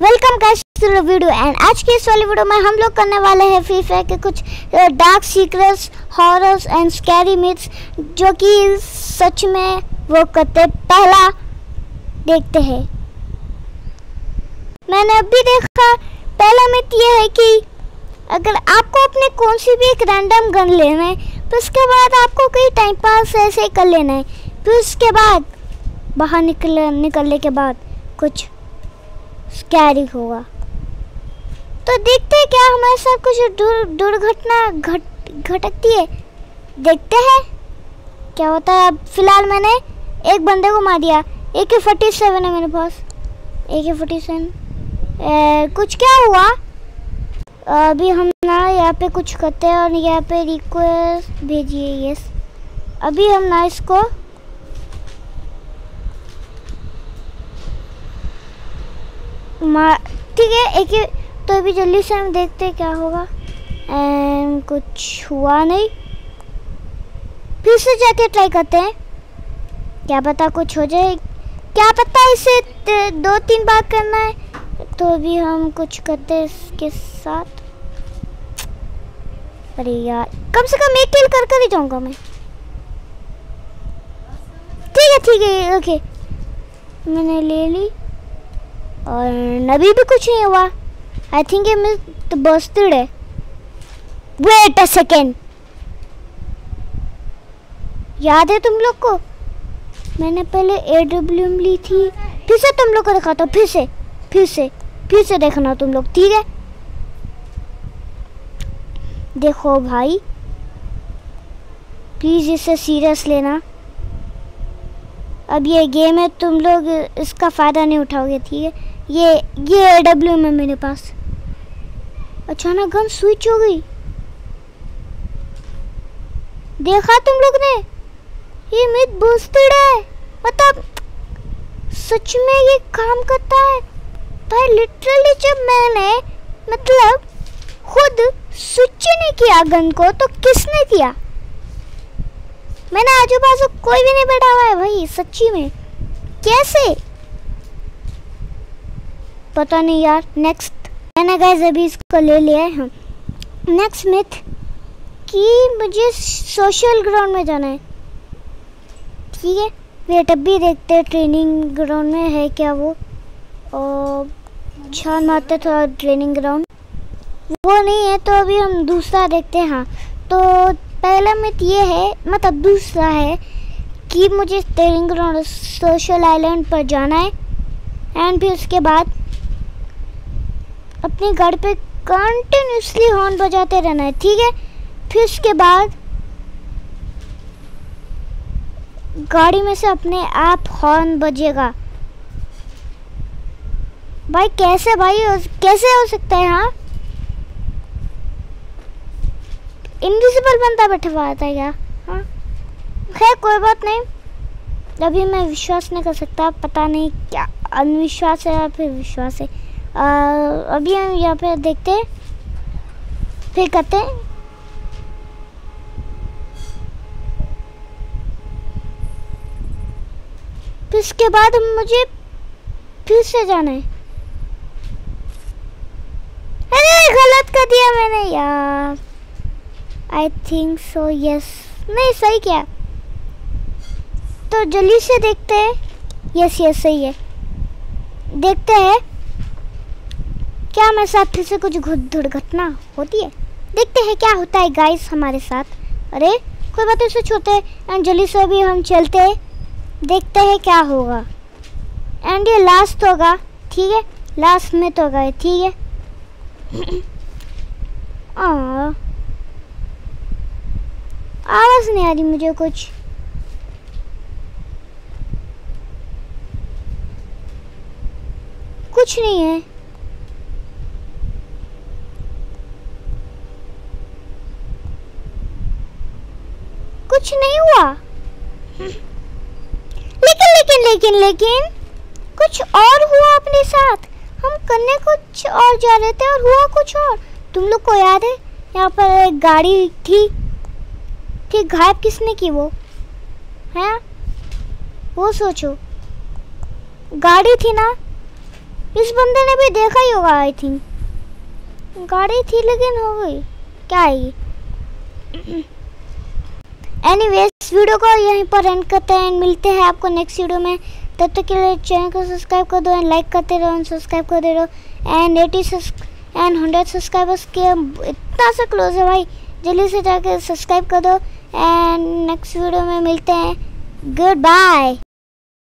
Welcome guys to the video and आज के इस वाले वीडियो में हम लोग करने वाले हैं फ्री फायर के कुछ dark secrets horrors and scary myths जो कि सच में वो करते पहला देखते हैं। मैंने अभी देखा, पहला मिथ ये है कि अगर आपको अपने कौन सी भी एक रैंडम गन लेना है तो उसके बाद आपको कहीं टाइम पास ऐसे कर लेना है। फिर उसके बाद बाहर निकल निकलने के बाद कुछ स्कैरी होगा तो देखते हैं क्या हमारे साथ कुछ दुर- दुर्घटना घट घटकती है। देखते हैं। क्या होता है? अब फ़िलहाल मैंने एक बंदे को मार दिया। ए के फोर्टी सेवन है मेरे पास। ए के फोर्टी सेवन कुछ क्या हुआ? अभी हम ना यहाँ पे कुछ करते हैं और यहाँ पे रिक्वेस्ट भेजिए यस अभी हम ना इसको ठीक है, एक ही तो अभी जल्दी से हम देखते हैं क्या होगा। एंड कुछ हुआ नहीं। फिर से जाके ट्राई करते हैं। क्या पता कुछ हो जाए। क्या पता इसे दो तीन बार करना है। तो अभी हम कुछ करते हैं इसके साथ। अरे यार, कम से कम एक किल कर कर ही जाऊँगा मैं। ठीक है ठीक है ओके मैंने ले ली। और नबी भी कुछ नहीं हुआ। आई थिंक ये miss birthday wait a second याद है तुम लोग को? मैंने पहले ए डब्ल्यू ली थी। फिर से तुम लोग को दिखाता हूँ। फिर से फिर से फिर से देखना तुम लोग, ठीक है? देखो भाई। प्लीज़ इसे सीरियस लेना। अब ये गेम है, तुम लोग इसका फ़ायदा नहीं उठाओगे, ठीक है? ये ये डब्ल्यू में मेरे पास। अचानक गन स्विच हो गई। देखा तुम लोग ने? ये मिथ बूस्टेड है। मतलब सच में ये काम करता है? भाई लिटरली जब मैंने मतलब खुद स्विच नहीं किया गन को तो किसने किया? मैंने आजू बाजू कोई भी नहीं बैठा हुआ है भाई, सच्ची में। कैसे? पता नहीं यार नेक्स्ट मैंने गाइस अभी इसको ले लिया है हम नेक्स्ट मिथ कि मुझे सोशल ग्राउंड में जाना है। ठीक है? वेट अब भी देखते हैं ट्रेनिंग ग्राउंड में है क्या वो? और छान मारते थोड़ा ट्रेनिंग ग्राउंड वो नहीं है तो अभी हम दूसरा देखते हैं हाँ। तो पहला मिथ ये है मतलब दूसरा है कि मुझे ट्रेनिंग ग्राउंड सोशल आइलैंड पर जाना है। एंड फिर उसके बाद अपनी गाड़ी पे कंटिन्यूसली हॉर्न बजाते रहना है, ठीक है? फिर उसके बाद गाड़ी में से अपने आप हॉर्न बजेगा। भाई, कैसे भाई कैसे हो सकता है हाँ इनविजिबल बंदा बैठा हुआ था क्या? हाँ? खैर, कोई बात नहीं। अभी मैं विश्वास नहीं कर सकता, पता नहीं क्या अनविश्वास है या फिर विश्वास है। आ, अभी हम यहाँ पे देखते हैं। फिर करते हैं। फिर इसके बाद मुझे फिर से जाना है। अरे गलत कर दिया मैंने यार। आई थिंक सो यस नहीं सही क्या। तो जल्दी से देखते हैं। यस यस सही है। देखते हैं। क्या हमारे साथ फिर से कुछ दुर्घटना होती है? देखते हैं क्या होता है गाइस हमारे साथ। अरे कोई बात नहीं होते एंड जल्दी से भी हम चलते हैं। देखते हैं क्या होगा। एंड ये लास्ट होगा ठीक है? लास्ट में तो ये, ठीक है? आवाज़ नहीं आ रही मुझे कुछ। कुछ नहीं है। कुछ नहीं हुआ। लेकिन लेकिन लेकिन लेकिन, कुछ और हुआ अपने साथ। हम करने कुछ और जा रहे थे और हुआ कुछ और। तुम लोग को याद है, यहाँ पर एक गाड़ी थी ठीक गायब किसने की वो? है वो सोचो। गाड़ी थी ना? इस बंदे ने भी देखा ही होगा आई थिंक गाड़ी थी लेकिन हो गई। क्या ये? एनीवेज वीडियो को यहीं पर एंड करते हैं। एंड मिलते हैं आपको नेक्स्ट वीडियो में। तब तक के लिए चैनल को सब्सक्राइब कर दो एंड लाइक करते रहो एंड सब्सक्राइब कर दे रहो and eighty and hundred subscribers के इतना सा क्लोज है भाई। जल्दी से जाकर सब्सक्राइब कर दो। एंड नेक्स्ट वीडियो में मिलते हैं। Good bye